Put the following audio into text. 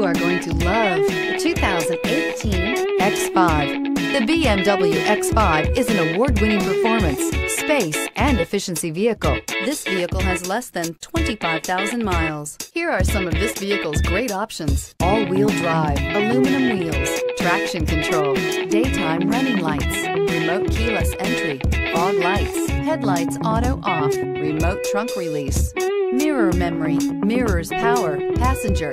You are going to love the 2018 X5. The BMW X5 is an award-winning performance, space, and efficiency vehicle. This vehicle has less than 25,000 miles. Here are some of this vehicle's great options. All-wheel drive, aluminum wheels, traction control, daytime running lights, remote keyless entry, fog lights, headlights auto off, remote trunk release, mirror memory, mirrors power, passenger.